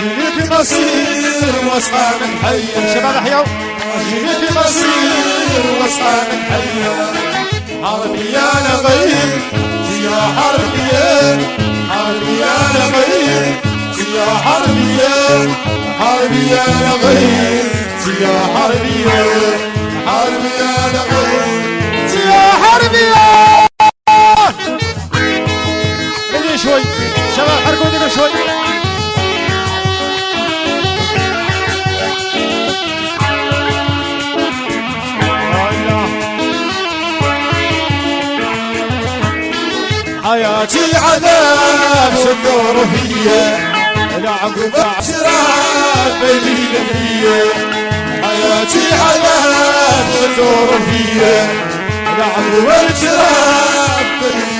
جيت مصير واصحاب حي. شباب احيوا جيت مصير واصحاب حي. حربي يا نغير يا حربي حربي يا نغير يا حربي حربي يا نغير يا حربي حياتي عذاب صدور فيا. العقب اعتراف بيني لبنية حياتي عذاب صدور فيا. العقب اعتراف بيني لبنية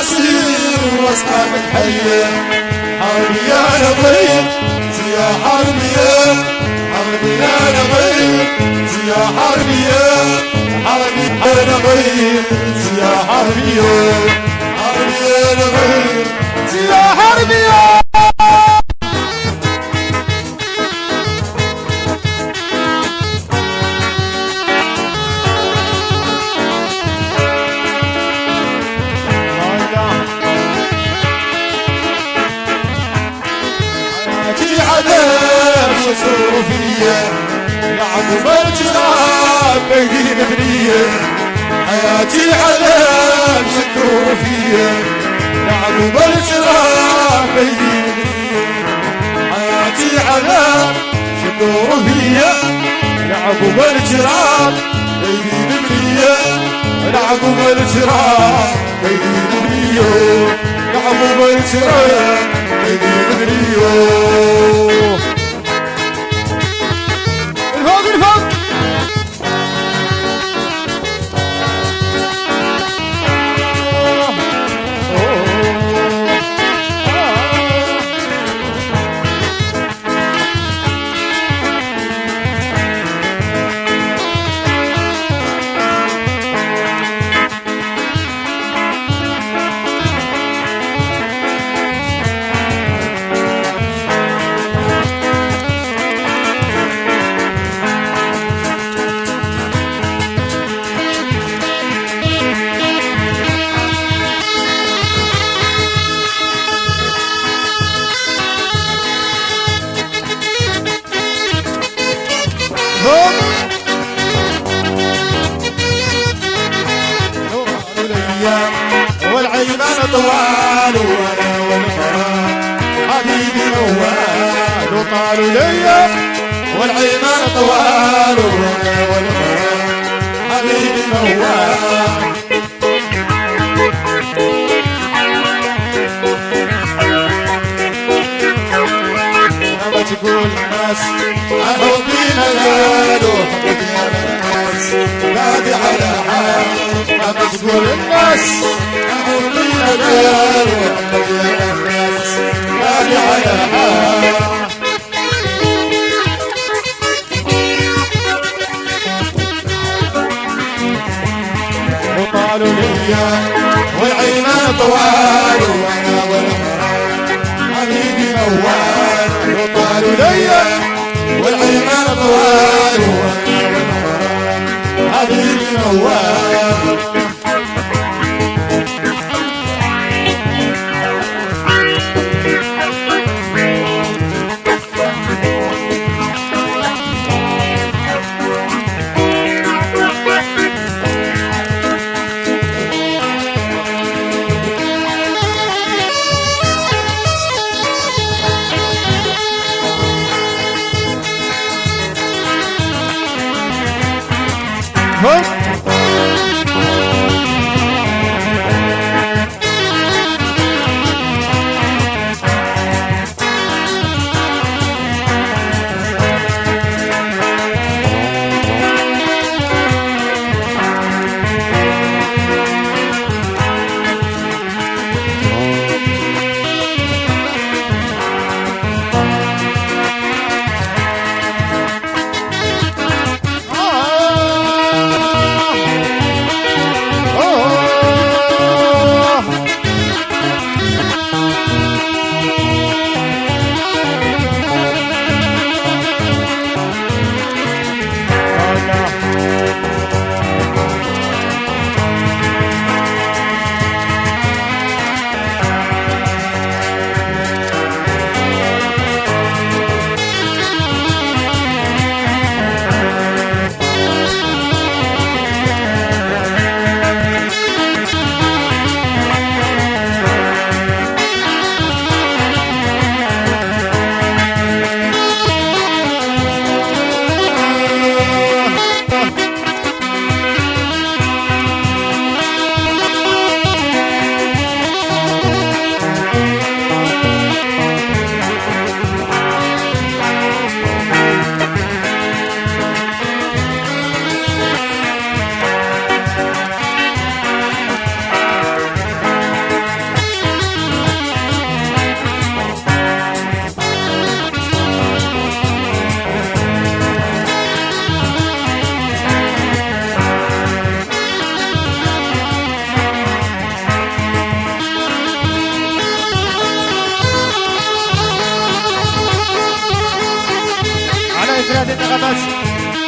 عاجلك مصير واصحابك حية حربي يا نظير يا حربي حربي يا حربي يا حربي يا حياتي عذاب شكور فيا. لعب مرجعات بيدي مبنية حياتي عذاب شكور فيا. لعب مرجعات بيدي مبنية لعب مرجعات بيدي مبنية لعب مرجعات بيدي مبنية موال وطال الأيام والعيمان طوال حبيبي موال تقول الناس عن حبي ملالو حبك يا الناس نادي على حال لما تقول الناس عن حبي ملالو حبك يا الناس نادي على حال طوال وأنا والغرام حبيبي موال وطالوا لي والعيمان طوال Right?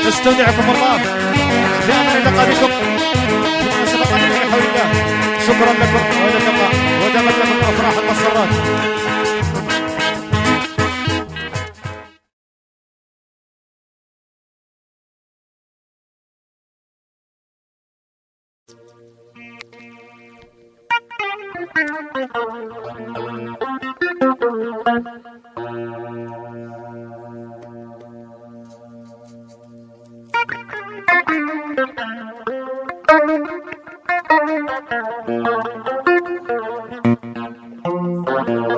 نستودعكم الله. في أمان اللقاء بكم فيما سبق حول الله شكرا لكم. والى اللقاء ودامت لكم أفراح Thank you.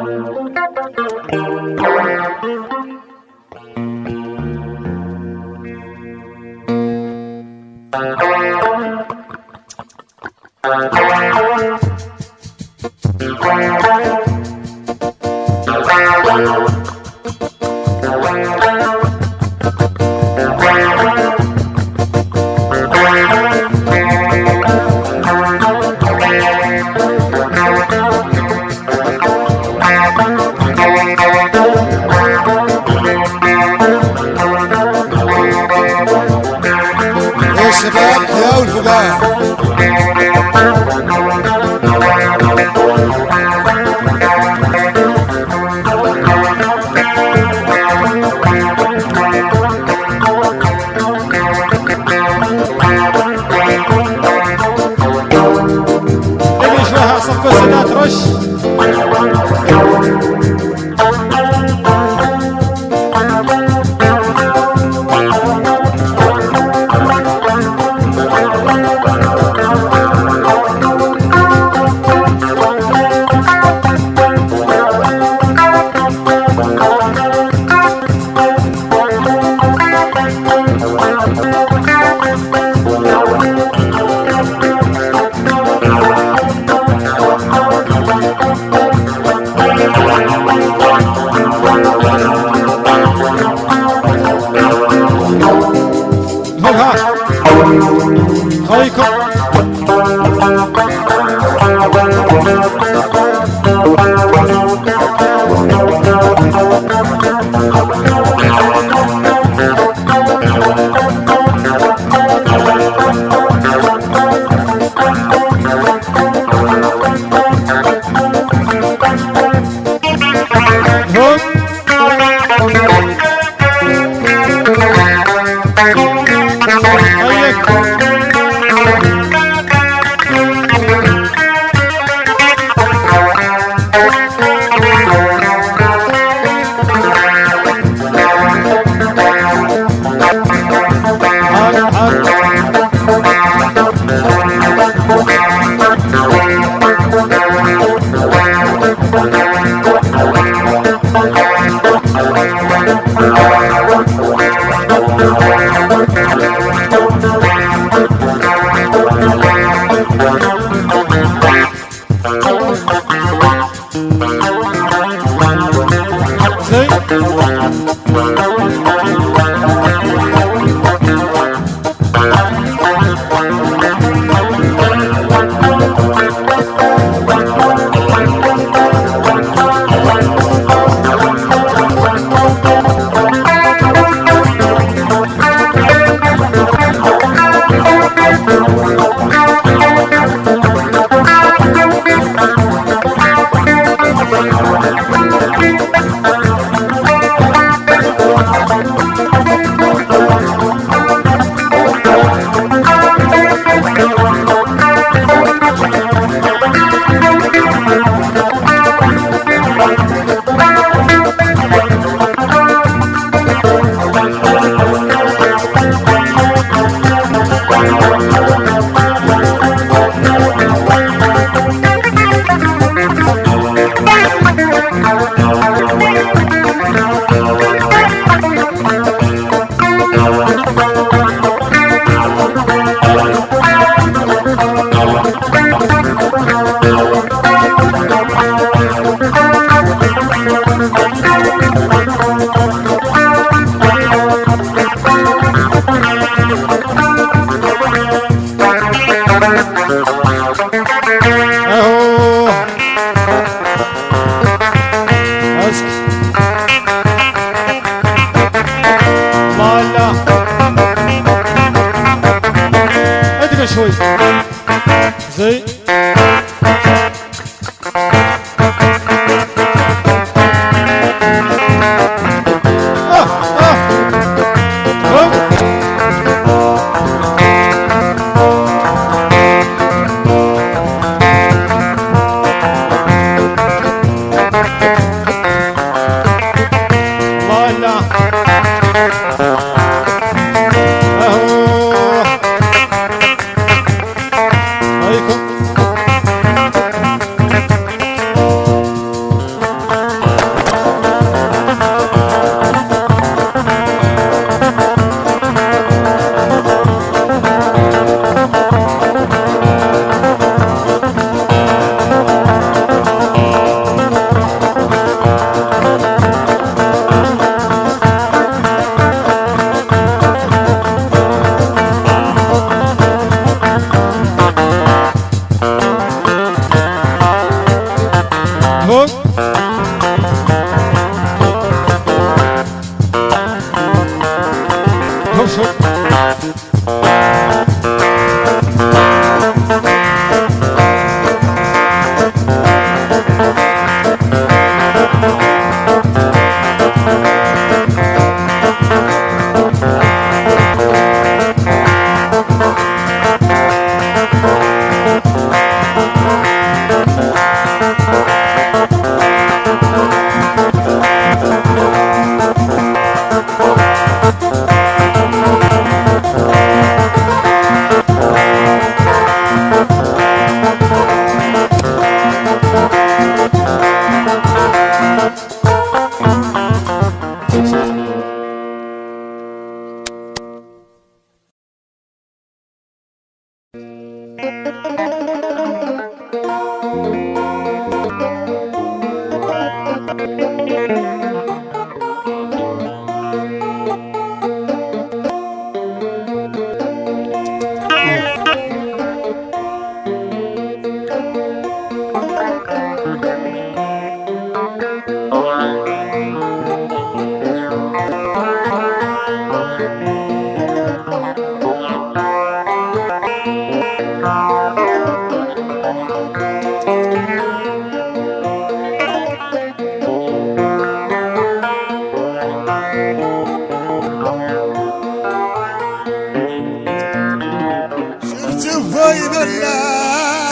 Bye.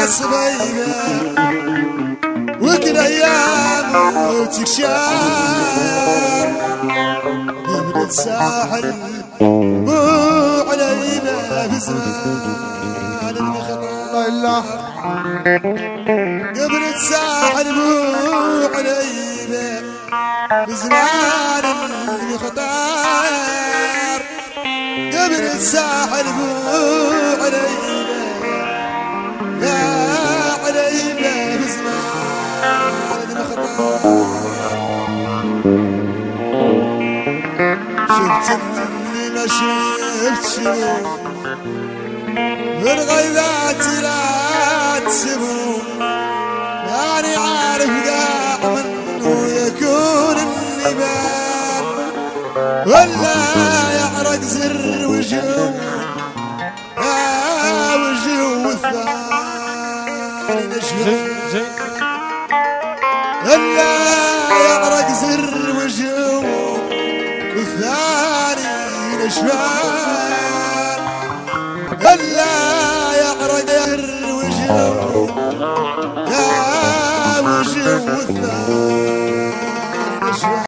باينة وكل أيام موتك شاير قبل الساحل مو علينا في زمان المخطر قبل الساحل مو علينا في زمان المخطر قبل الساحل مو علينا شفت اللي ما شفت شنو؟ الغيبات لا تسمو يعني عارف قاع منه يكون النبات ولا يعرق زر وجهه يا وجهه والثاني نشفه إلا يغرق زر وجهه يا وجهه والثاني نشفان